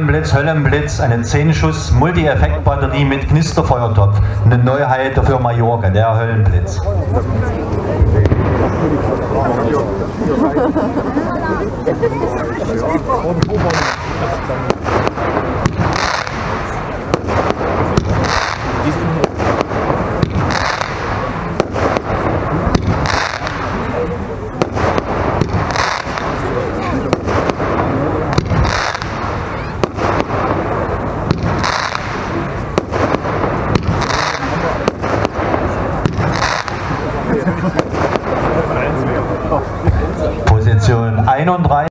Blitz, Höllenblitz, einen 10-Schuss Multi-Effekt-Batterie mit Knisterfeuertopf. Eine Neuheit für Mallorca, der Höllenblitz. Position 31.